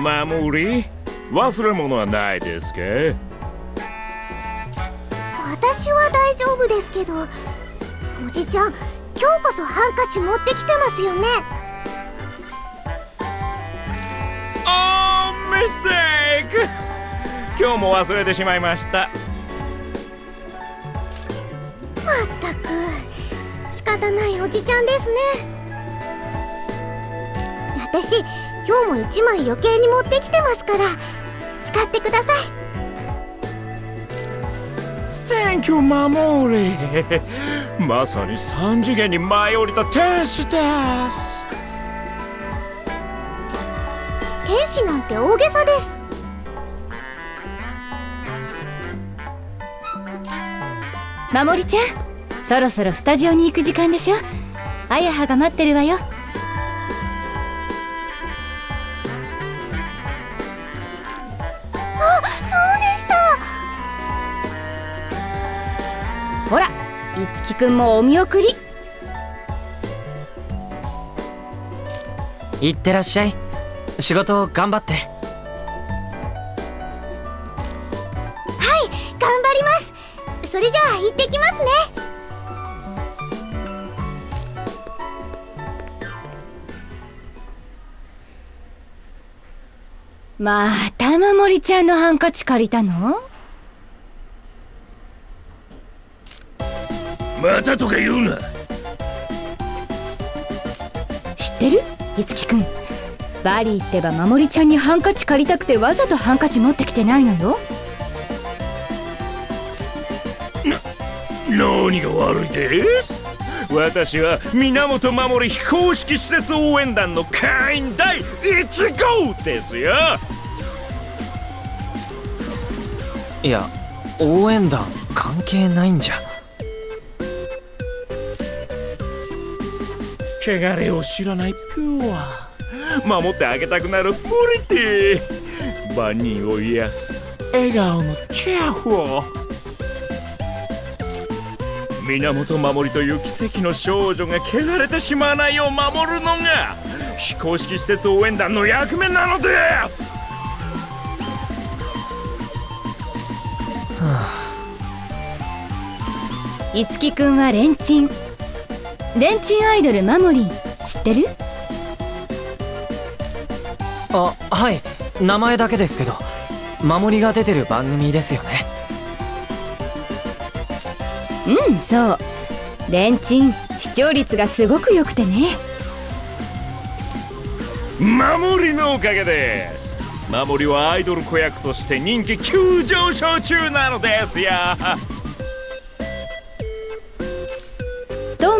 守り？忘れ物はないですか私は大丈夫ですけどおじちゃん今日こそハンカチ持ってきてますよね？あーミステイク！今日も忘れてしまいました。まったく仕方ないおじちゃんですね。私今日も1枚余計に持ってきてますから使ってください。Thank you 守りまさに3次元に舞い降りた天使です。天使なんて大げさです。守りちゃんそろそろスタジオに行く時間でしょ？あやはが待ってるわよいつきくんもお見送り。いってらっしゃい。仕事頑張って。はい頑張ります。それじゃあ行ってきますね。また守りちゃんのハンカチ借りたの？またとか言うな。知ってる？いつきくん。バリーってば守りちゃんにハンカチ借りたくてわざとハンカチ持ってきてないのよ。何が悪いです？私は源守非公式施設応援団の会員第1号ですよ。いや応援団関係ないんじゃ汚れを知らない。ピュア守ってあげたくなるプリティ。万人を癒す。笑顔のチェアフォー源守りという奇跡の少女が汚れてしまわないよう守るのが非公式施設応援団の役目なのです。いつきくんはレンチンレンチンアイドルマモリン知ってる？あはい。名前だけですけど守りが出てる番組ですよね。うんそう。レンチン視聴率がすごく良くてね。守りのおかげです。守りはアイドル子役として人気急上昇中なのですよ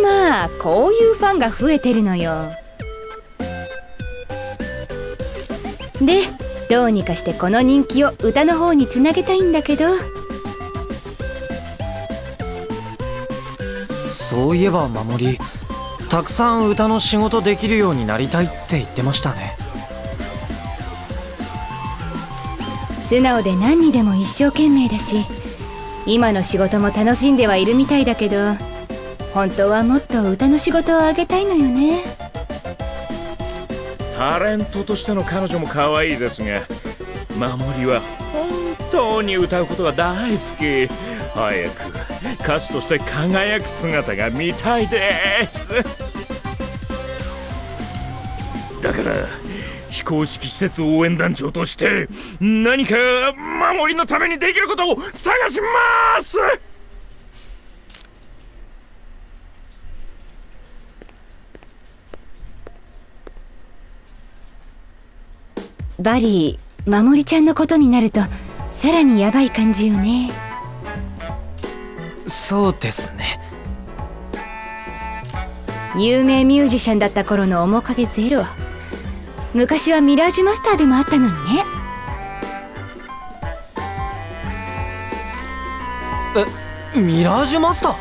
まあこういうファンが増えてるのよ。でどうにかしてこの人気を歌の方につなげたいんだけど。そういえば守りたくさん歌の仕事できるようになりたいって言ってましたね。素直で何にでも一生懸命だし今の仕事も楽しんではいるみたいだけど本当はもっと歌の仕事をあげたいのよね。タレントとしての彼女も可愛いですが守りは本当に歌うことが大好き。早く歌手として輝く姿が見たいです。だから非公式施設応援団長として何か守りのためにできることを探します。バリー守りちゃんのことになるとさらにヤバい感じよね。そうですね。有名ミュージシャンだった頃の面影ゼロ。昔はミラージュマスターでもあったのにね。えミラージュマスター？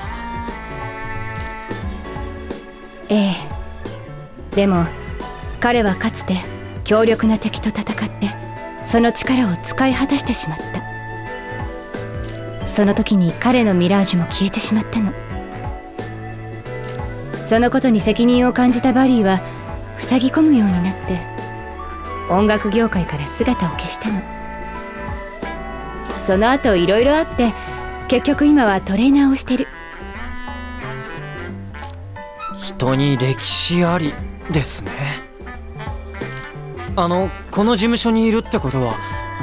ええ。でも彼はかつて強力な敵と戦ってその力を使い果たしてしまった。その時に彼のミラージュも消えてしまったの。そのことに責任を感じたバリーは塞ぎ込むようになって音楽業界から姿を消したの。その後いろいろあって結局今はトレーナーをしてる。人に歴史ありですね。あのこの事務所にいるってことは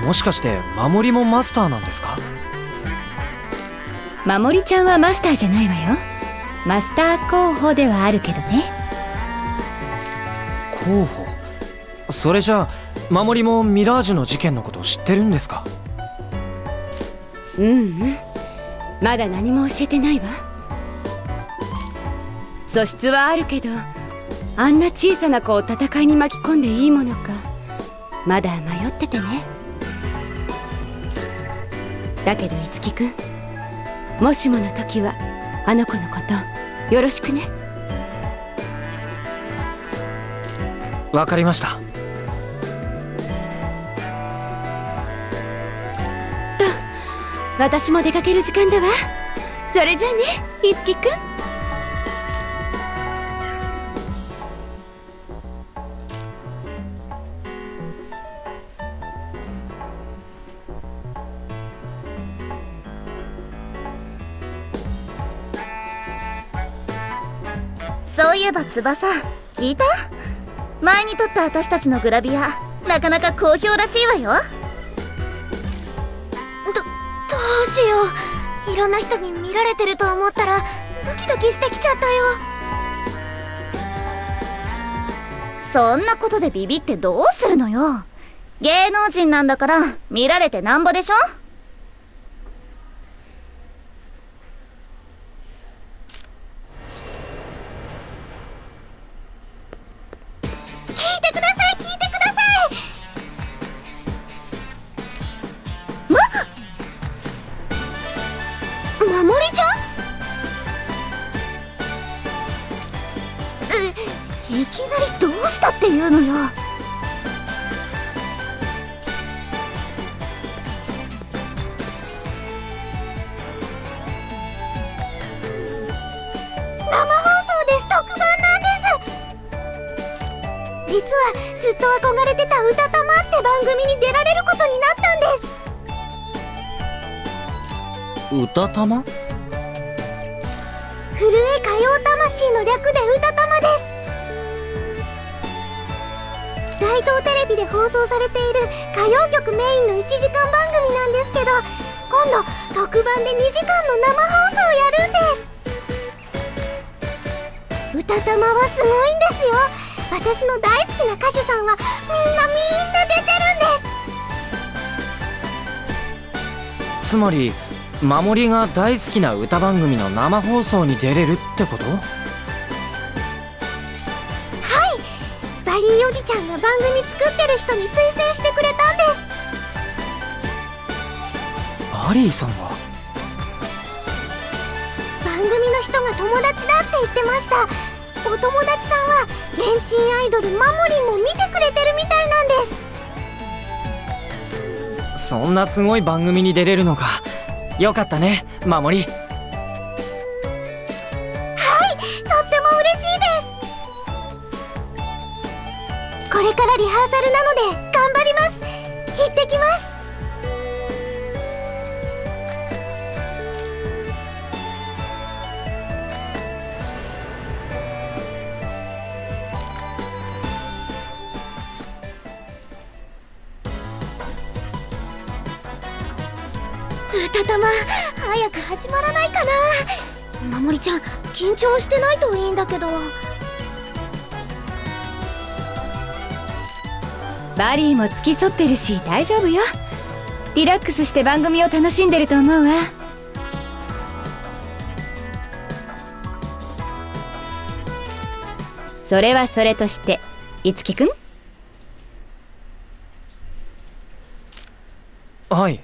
もしかして守りもマスターなんですか？守りちゃんはマスターじゃないわよ。マスター候補ではあるけどね。候補？それじゃあ守りもミラージュの事件のことを知ってるんですか？うんうん。まだ何も教えてないわ。素質はあるけどあんな小さな子を戦いに巻き込んでいいものかまだ迷っててね。だけど樹く？んもしもの時はあの子のことよろしくね。わかりました。私も出かける時間だわ。それじゃあね樹く？んば翼聞いた？前に撮った私たちのグラビアなかなか好評らしいわよ。どどうしよう。いろんな人に見られてると思ったらドキドキしてきちゃったよ。そんなことでビビってどうするのよ。芸能人なんだから見られてなんぼでしょ？うしたっていうのよ。生放送です特番なんです。実はずっと憧れてた「うたたま」って番組に出られることになったんです。歌玉？震え歌謡魂の略で「うた大東テレビで放送されている歌謡曲メインの1時間番組なんですけど今度特番で2時間の生放送をやるんです。うたたまはすごいんですよ。私の大好きな歌手さんはみんなみんな出てるんです。つまり守りが大好きな歌番組の生放送に出れるってこと？おじちゃんが番組作ってる人に推薦してくれたんです。アリーさんが？番組の人が友達だって言ってました。お友達さんはレンチンアイドルマモリンも見てくれてるみたいなんです。そんなすごい番組に出れるのか。よかったね守りとこれからリハーサルなので頑張ります。行ってきます。うたたま早く始まらないかな。守りちゃん緊張してないといいんだけど。バリーも付き添ってるし大丈夫よ。リラックスして番組を楽しんでると思うわ。それはそれとして樹くん？はい。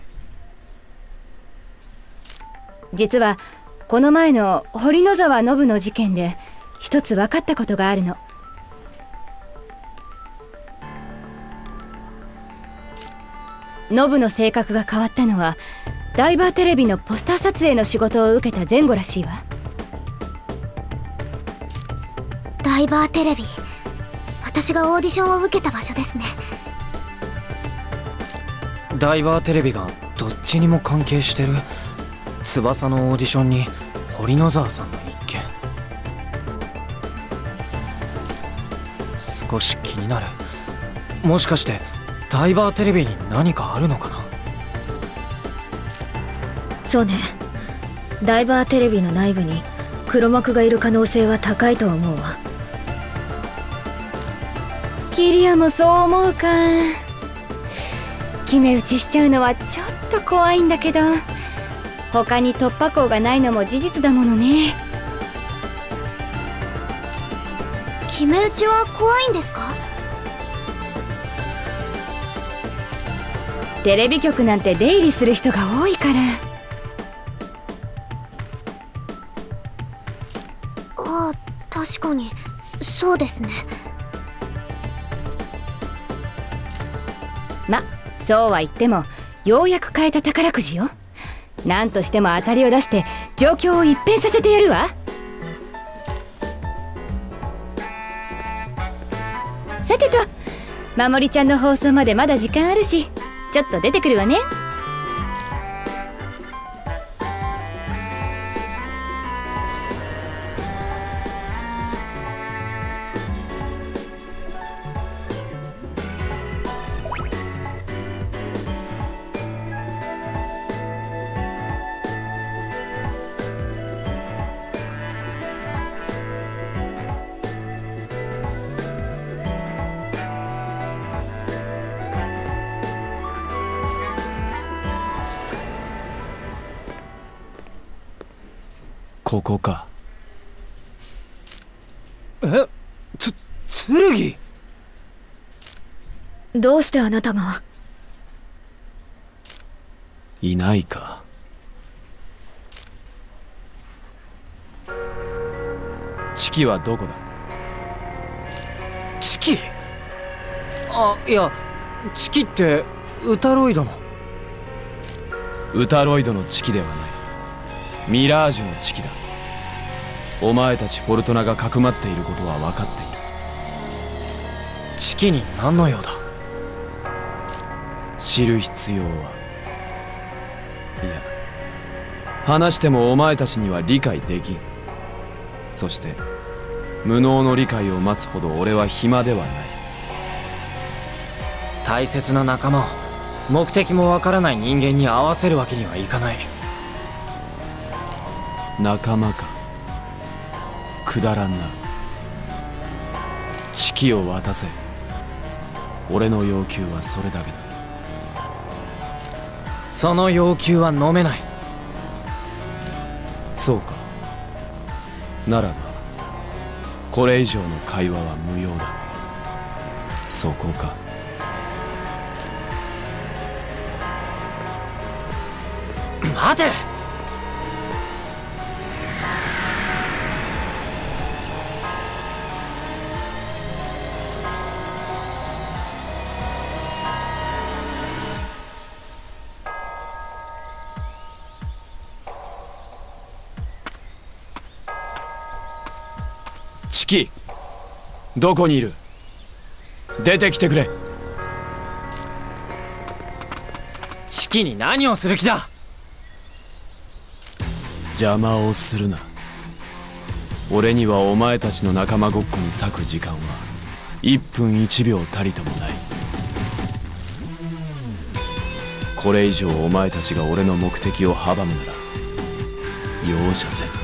実はこの前の堀野沢信の事件で一つ分かったことがあるの信の性格が変わったのはダイバーテレビのポスター撮影の仕事を受けた前後らしいわ。ダイバーテレビ私がオーディションを受けた場所ですね。ダイバーテレビがどっちにも関係してる？翼のオーディションに堀野沢さんの一件。少し気になる。もしかしてダイバーテレビに何かあるのかな？そうね。ダイバーテレビの内部に黒幕がいる可能性は高いと思うわ。キリアもそう思うか。決め打ちしちゃうのはちょっと怖いんだけど他に突破口がないのも事実だものね。決め打ちは怖いんですか？テレビ局なんて出入りする人が多いから。ああ確かに。そうですね。まそうは言ってもようやく変えた宝くじよ。何としても当たりを出して状況を一変させてやるわ。さてとまもりちゃんの放送までまだ時間あるしちょっと出てくるわね。ここか。えつ剣？どうしてあなたが？いないか。チキはどこだ？チキあいやチキってウタロイドの？ウタロイドのチキではない。ミラージュのチキだお前たちフォルトナがかくまっていることは分かっている。チキに何の用だ？知る必要は。いや話してもお前たちには理解できん。そして無能の理解を待つほど俺は暇ではない。大切な仲間を目的もわからない人間に合わせるわけにはいかない。仲間かくだらんな。チキを渡せ。俺の要求はそれだけだ。その要求は飲めない。そうか。ならばこれ以上の会話は無用だ。そこか。待てチキどこにいる？出てきてくれ。チキに何をする気だ？邪魔をするな。俺にはお前たちの仲間ごっこに割く時間は1分1秒たりともない。これ以上お前たちが俺の目的を阻むなら容赦せん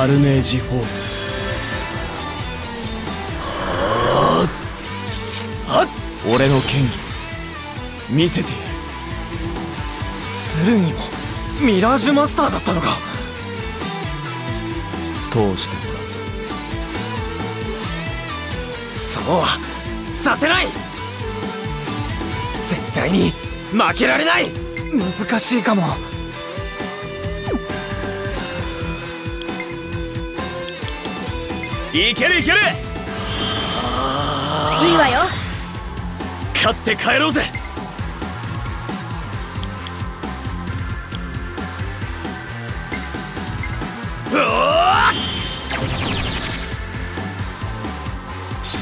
カルネージフォーム。俺の剣技。見せてやる。剣もミラージュマスターだったのか。通してもらうぞ。そうはさせない。絶対に負けられない。難しいかもいけるいける。いいわよ。勝って帰ろうぜ。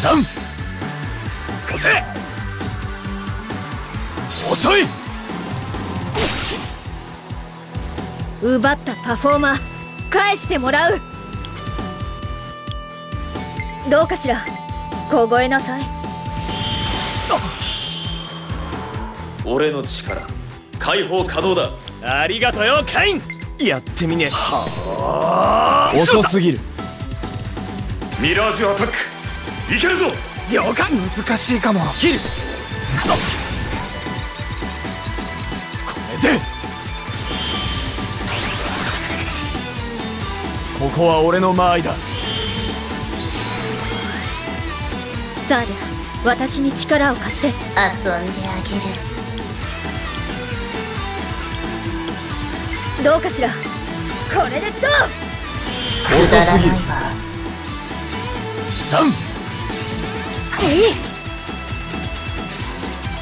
三押せ遅い。奪ったパフォーマー返してもらう。どうかしら？凍えなさい。俺の力解放可能だ。ありがとよカイン。やってみね。遅すぎる。ミラージュアタック。いけるぞ。了解。難しいかも。切る。これで。ここは俺の間合いだサーリャ私に力を貸して。遊んであげる。どうかしら。これでどう？遅すぎる。3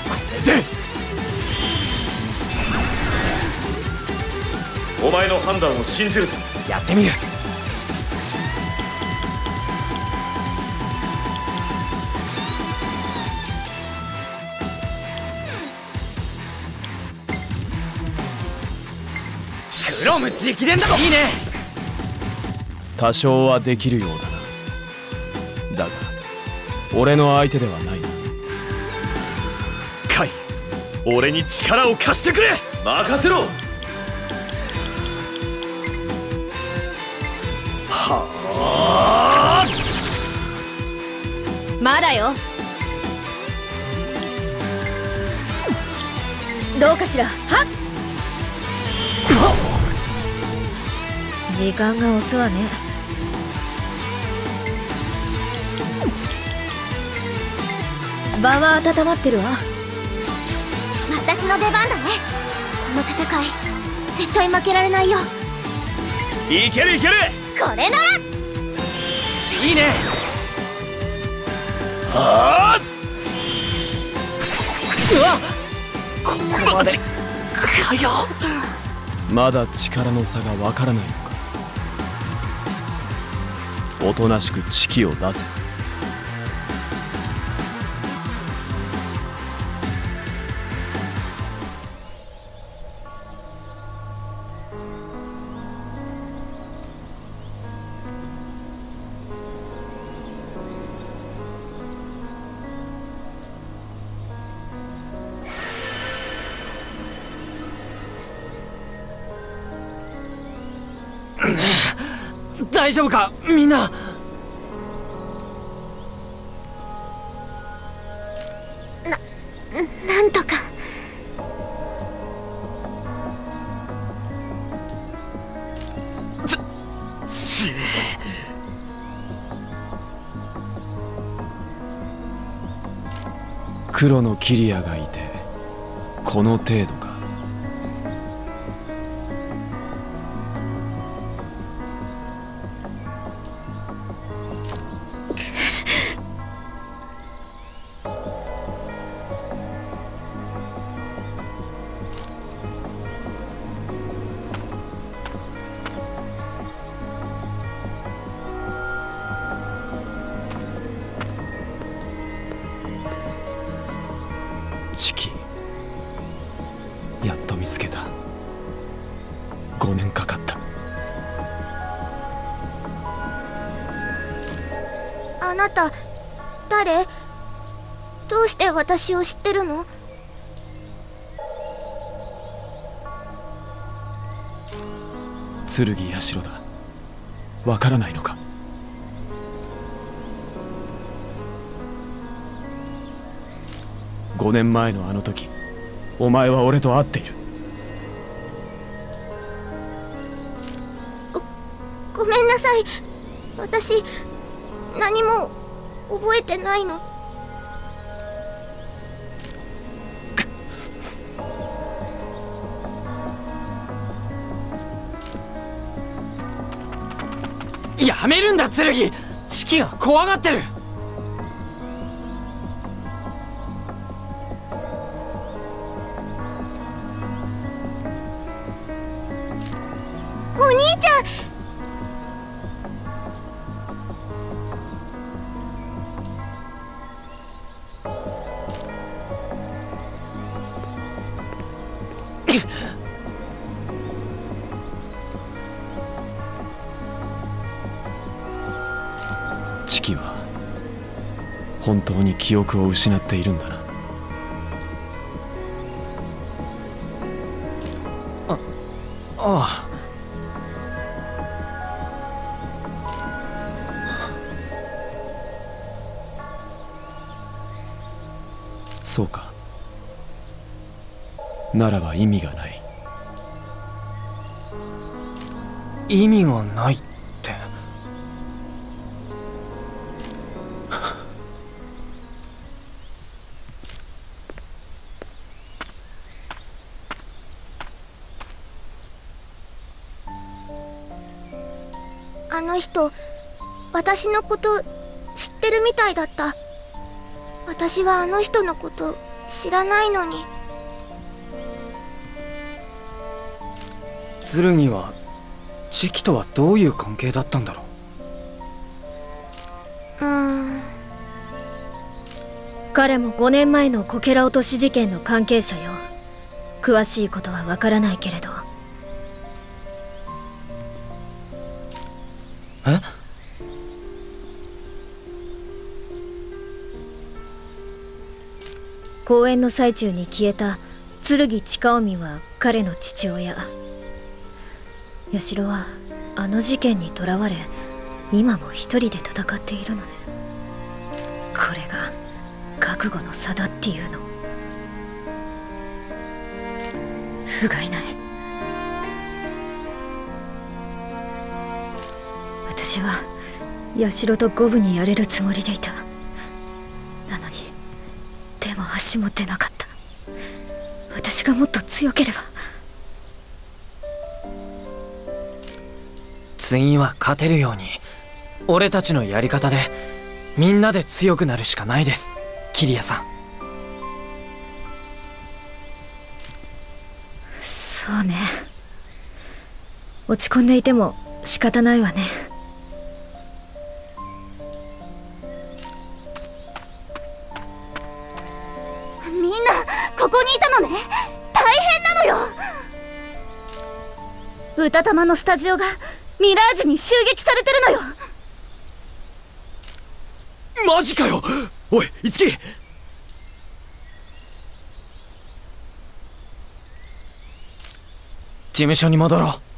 これで。お前の判断を信じるぞ。やってみるロム直伝だいいね。多少はできるようだな。だが俺の相手ではない。なカイ俺に力を貸してくれ。任せろ。まだよ。どうかしら。はっ時間が押すわね。場は温まってるわ。私の出番だね。この戦い絶対負けられないよ。いけるいける。これなら。いいね。あうわここまで。かよ。まだ力の差がわからないおとなしくチキを出せ。大丈夫か？みんな。なんとか。黒のキリアがいてこの程度か5年かかった。あなた誰？どうして私を知ってるの？剣社だ。わからないのか？5年前のあの時お前は俺と会っているい。私何も覚えてないの。やめるんだ剣。チキンは怖がってる。記憶を失っているんだな。ああそうか。ならば意味がない。意味がない私のこと知ってるみたいだった。私はあの人のこと知らないのに。剣はチキとはどういう関係だったんだろう？うーん。彼も5年前のこけら落とし事件の関係者よ。詳しいことはわからないけれど公演の最中に消えた剣近臣は彼の父親。八代はあの事件にとらわれ今も一人で戦っているのね。これが覚悟の差だっていうの。不甲斐ない。私は八代と五分にやれるつもりでいた。手も足も出なかった。私がもっと強ければ。次は勝てるように俺たちのやり方でみんなで強くなるしかないです。キリアさん。そうね。落ち込んでいても仕方ないわねたたまのスタジオがミラージュに襲撃されてるのよマジかよおい樹事務所に戻ろう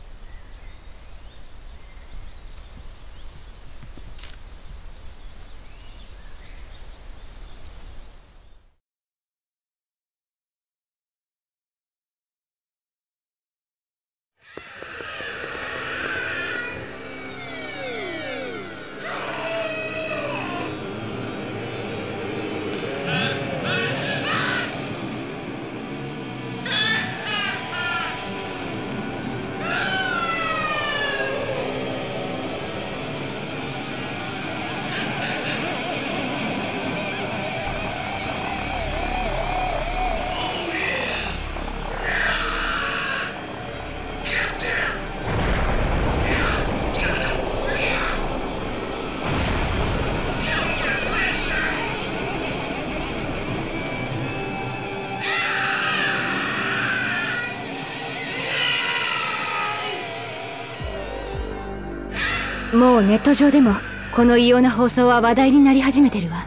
もうネット上でもこの異様な放送は話題になり始めてるわ。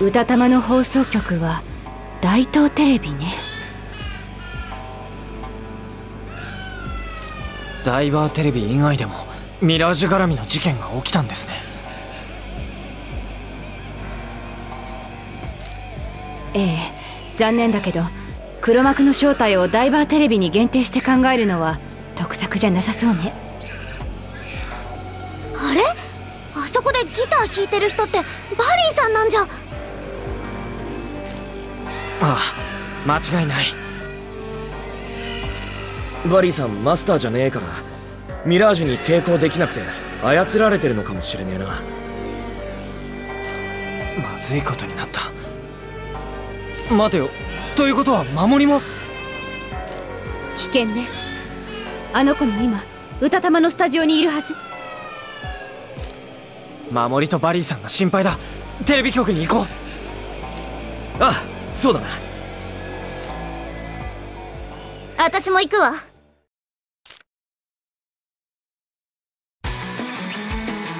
歌玉の放送局は大東テレビね。ダイバーテレビ以外でもミラージュ絡みの事件が起きたんですね。ええ残念だけど黒幕の正体をダイバーテレビに限定して考えるのは得策じゃなさそうね。あれ？あそこでギター弾いてる人ってバリーさんなんじゃ。ああ間違いない。バリーさんマスターじゃねえからミラージュに抵抗できなくて操られてるのかもしれねえな。まずいことになった。待てよということは守りも。危険ね。あの子も今歌玉のスタジオにいるはず。守りとバリーさんが心配だ。テレビ局に行こう。あそうだな。私も行くわ。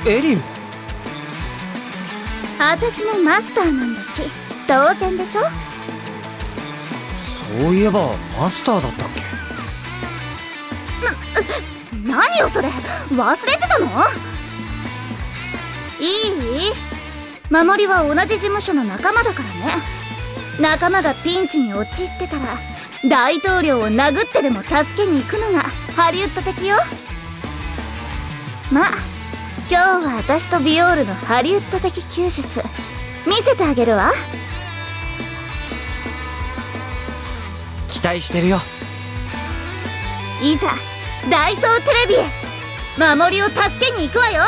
エリン私もマスターなんだし当然でしょ？そういえばマスターだったっけ？何よそれ。忘れてたの？いい？守りは同じ事務所の仲間だからね。仲間がピンチに陥ってたら大統領を殴ってでも助けに行くのがハリウッド的よ。まあ今日は私とビオールのハリウッド的救出見せてあげるわ。期待してるよ。いざ大東テレビへ。守りを助けに行くわよ。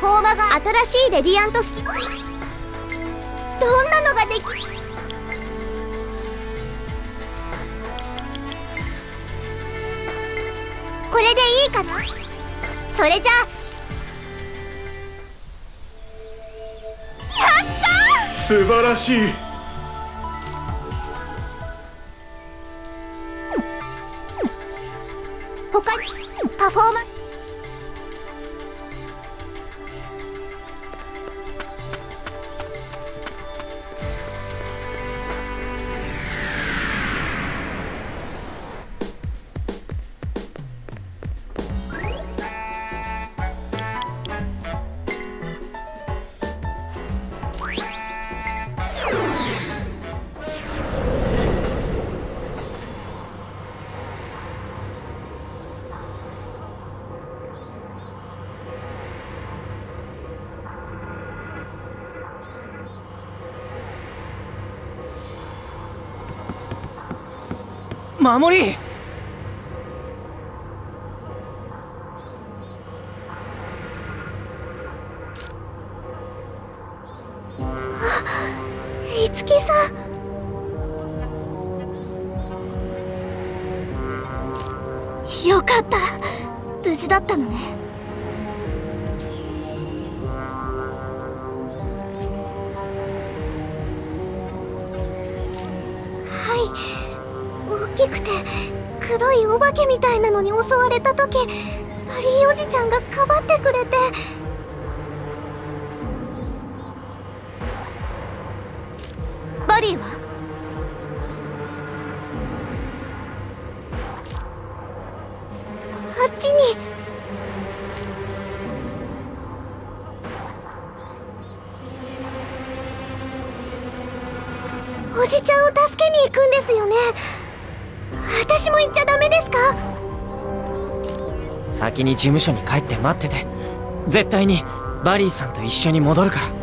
フォーマが新しいレディアントス。どんなのができこれでいいかな？それじゃあ素晴らしい。守り時バリーおじちゃんがに事務所に帰って待ってて絶対にバリーさんと一緒に戻るから。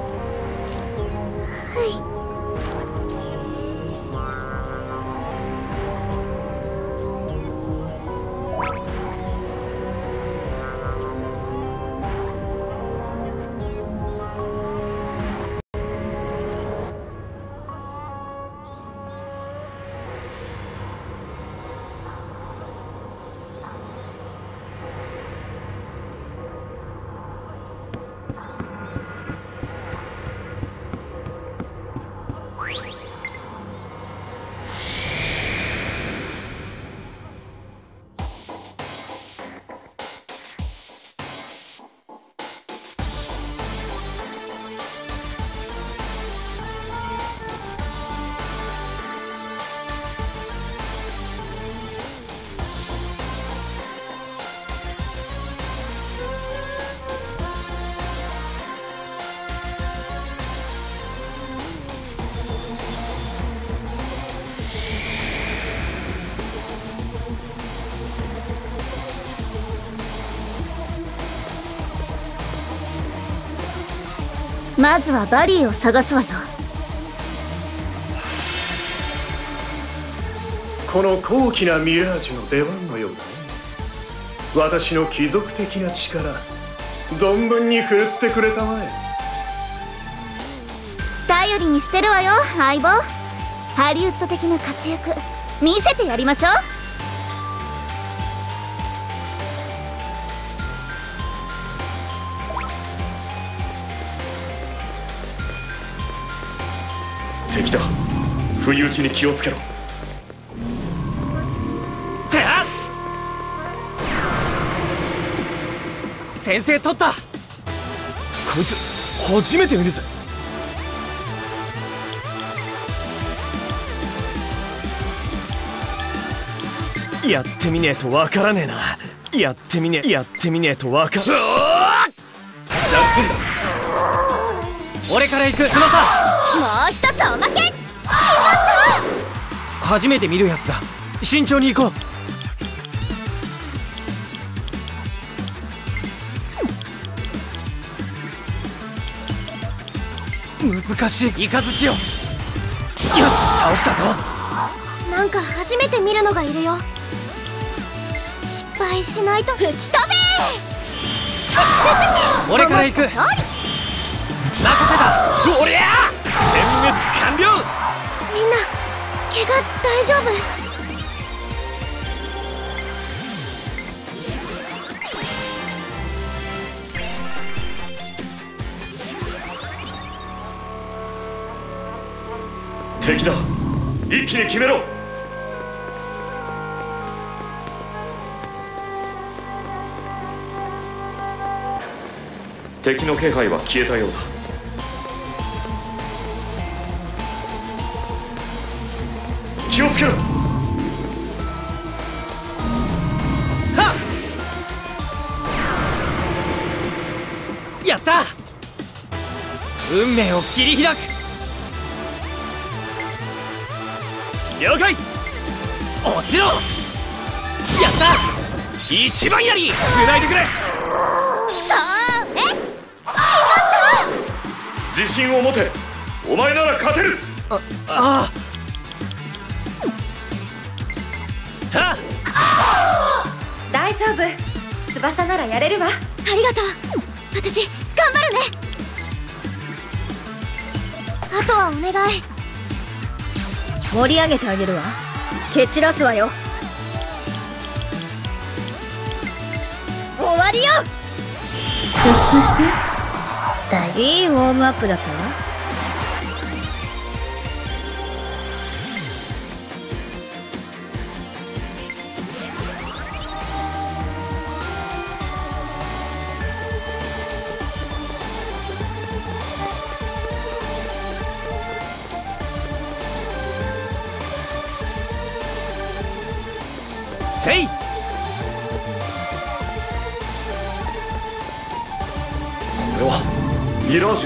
まずはバリーを探すわよ。この高貴なミラージュの出番のようだね。私の貴族的な力存分に振るってくれたまえ。頼りにしてるわよ相棒。ハリウッド的な活躍見せてやりましょう不意打ちに気をつけろ。先生取った！こいつ初めて見るぜ。やってみねえとわからねえな。やってみねえやってみねえとわか俺から行く翼！もう一つおまけ初めて見るやつだ。慎重に行こう。難しい。イカズチよよし倒したぞ。なんか初めて見るのがいるよ。失敗しないと吹き飛べ！俺から行く。任せた。おりゃ！殲滅完了みんな怪我大丈夫？敵だ。一気に決めろ。敵の気配は消えたようだ。気をつけろ。やった。運命を切り開く。了解。落ちろ。やった。一番やり。繋いでくれ。そうえ自信を持て。お前なら勝てる。ああ大夫翼ならやれるわ。ありがとう。私頑張るね。あとはお願い。盛り上げてあげるわ。蹴散らすわよ。終わりよ。いいウォームアップだったわ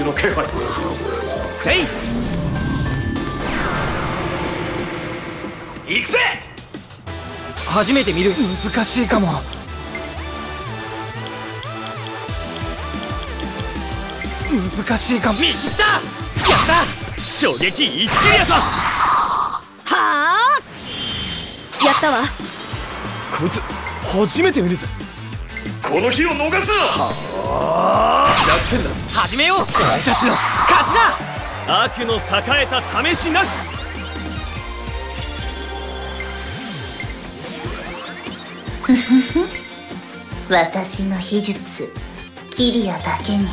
ミラージュの気配せい。行くぜ！初めて見る。難しいかも。難しいかも。見切った！やった！衝撃一気やぞ！はあ？やったわ。こいつ初めて見るぜ。この日を逃すな弱点だ始めよう。俺たちの勝ちだ。悪の栄えた試しなし。私の秘術キリアだけに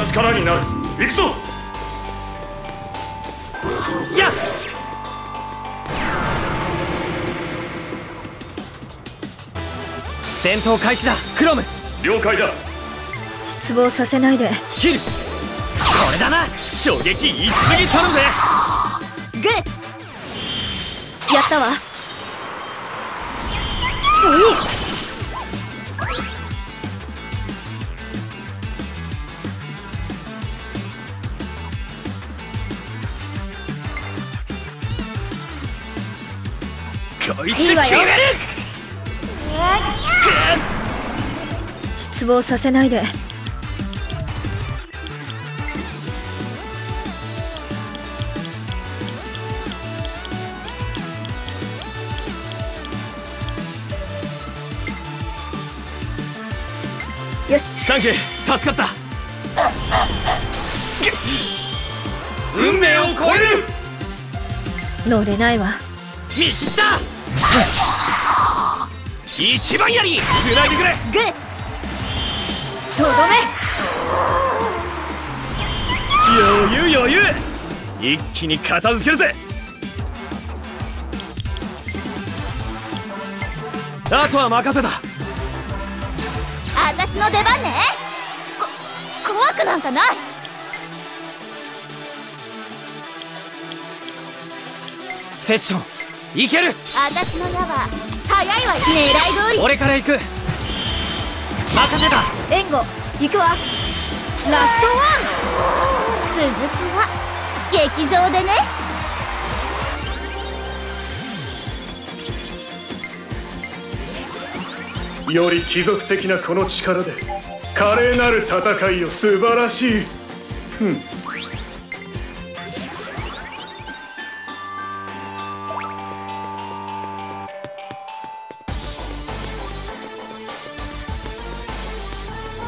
俺が力になる。行くぞ。やっ。戦闘開始だ。クロム。了解だ。失望させないで。切るこれだな。衝撃一次取るぜ。グッ。やったわこいついいわよ。決める失望させないで。よし。サンキュー助かった。運命を超える。乗れないわ。見切った一番やり。つないでくれ。グーとど余裕余裕。一気に片付けるぜ。あとは任せた。私の出番ね。こ怖くなんかない。セッション。いける。私の矢は早いわよ狙い通り。俺から行く。任せた。め援護行くわ。ラスト続きは劇場でね。より貴族的なこの力で華麗なる戦いを。素晴らしい。うん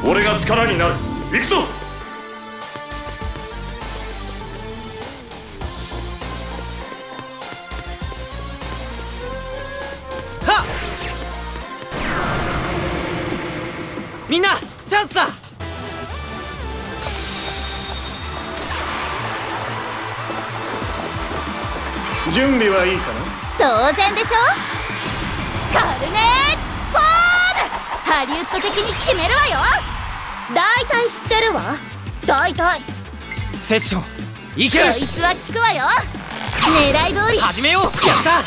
俺が力になる。行くぞ。はっ。みんなチャンスだ。準備はいいかな？当然でしょ？カルネージポームハリウッド的に決めるわよ大体知ってるわ。大体。セッションいけ！るこいつは聞くわよ。狙い通り。始めよう。やった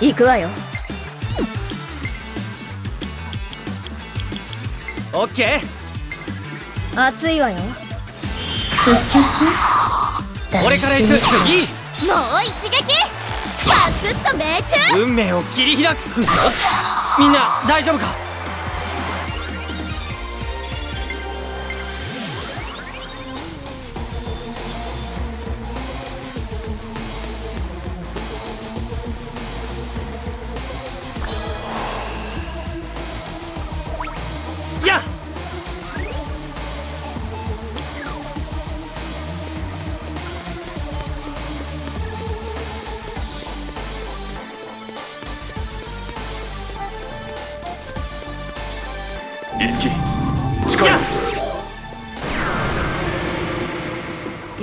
！1行くわよ。オッケー。熱いわよ。俺から行く。いいもう一撃。パクッと命中。運命を切り開く。よし。みんな大丈夫か？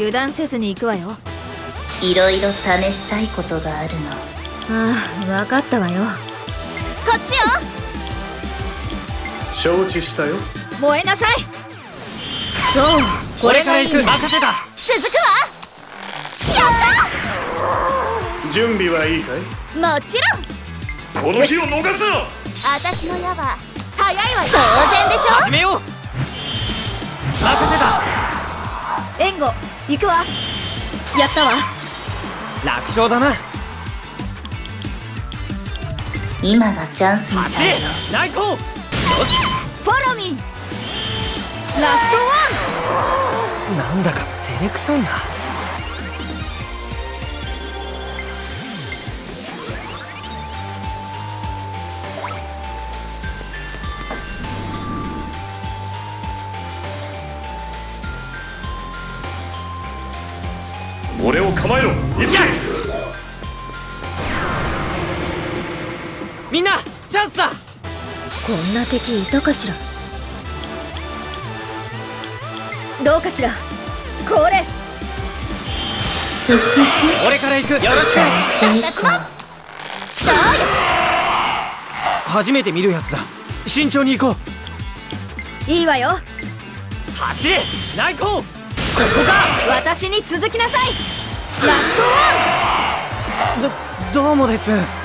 油断せずに行くわよ。いろいろ試したいことがあるの。ああ分かったわよ。こっちよ。承知したよ。燃えなさい。そうこれ俺から行く。任せた。続くわ。やっ準備はいいかい？たもちろん。この日を逃すな私の矢は早いわ。よ当然でしょ。始めよう。任せた。援護行くわ。やったわ。楽勝だな。今がチャンスみ走れ内向よし。フォローミー。ラストワなんだか照れくさいな俺を構えろ。いつきみんなチャンスだ！ンこんな敵いたかしら？どうかしら？これ！俺から行く。よろしく！私も初めて見るやつだ。慎重に行こう。いいわよ。走れ！内向ここか！私に続きなさい！ラストワン。どどうもです。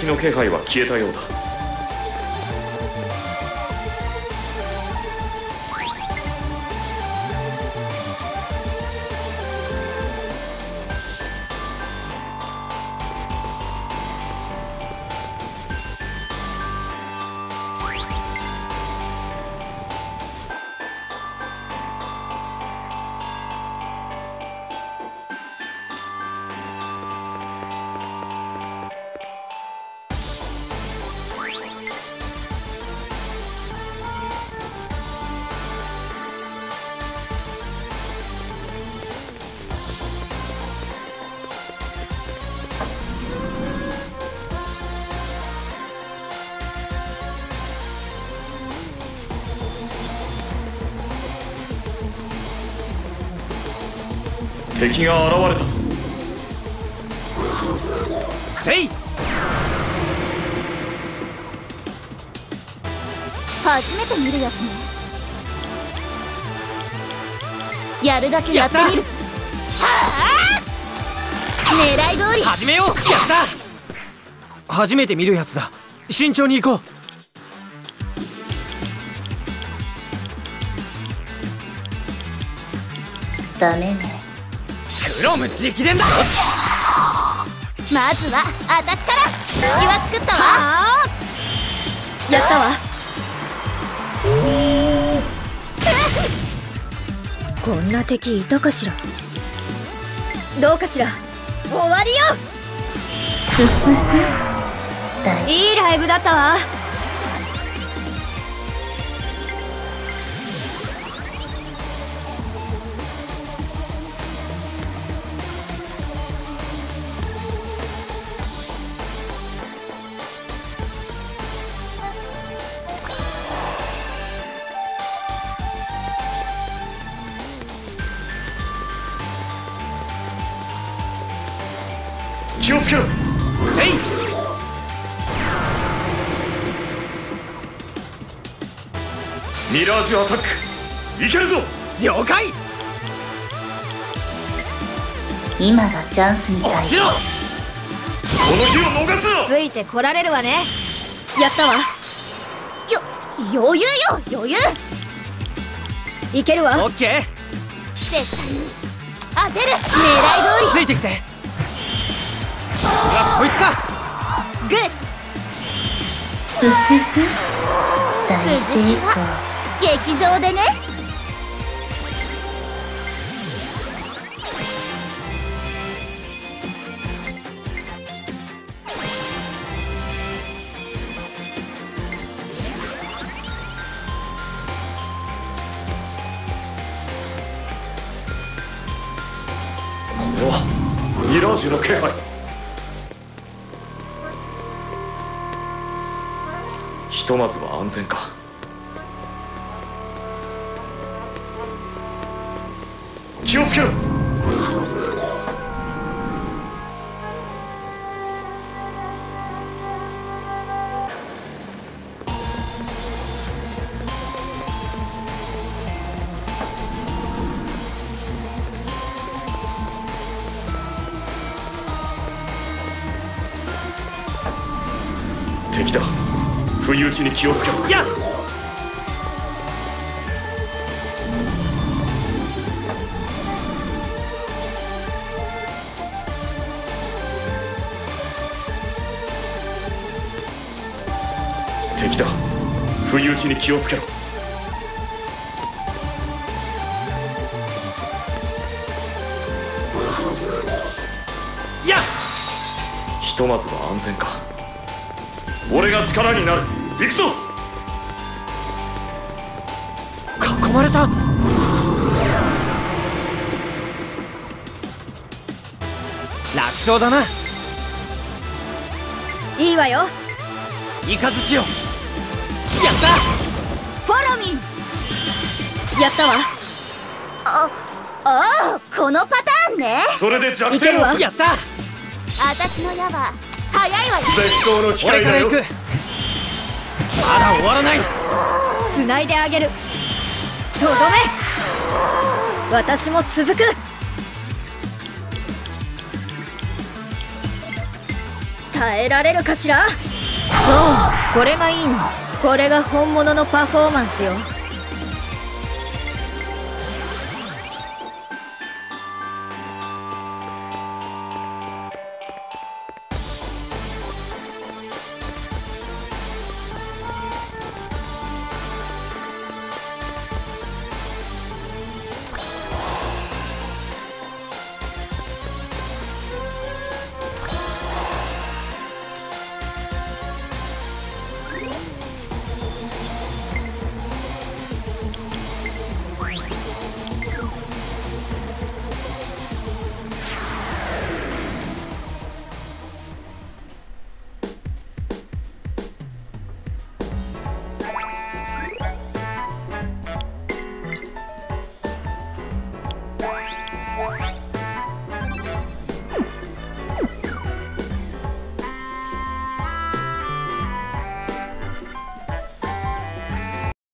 敵の気配は消えたようだ。敵が現れたぞ。せい。初めて見るやつね。やるだけやってみる。はあ狙い通り。始めよう。やった。初めて見るやつだ。慎重に行こう。ダメねクロム直伝だ。まずは私から。隙は作ったわ。やったわ。こんな敵いたかしら。どうかしら。終わりよ。いいライブだったわージュアタックいけるぞ了解。今がチャンスみたい。落ちろこの日を逃すなついてこられるわね。やったわ。よ余裕よ余裕。いけるわ。オッケー。絶対に当てる。狙い通ついてきて。あこいつか。りグッ。大成功劇場でね。これはミラージュの気配ひとまずは安全か。気をつけろ。敵だ。不意打ちに気をつけろ。に気をつけろ。やひとまずは安全か。俺が力になる。行くぞ！囲まれた！楽勝だな！いいわよ。イカズチよやったフォロミー。やったわ。あああこのパターンね。それで弱点をすやった。私の矢は早いわ。よ絶好の機会だよ。俺から行く。まだ終わらない。繋いであげる。とどめ。私も続く。耐えられるかしら？そうこれがいいのこれが本物のパフォーマンスよ。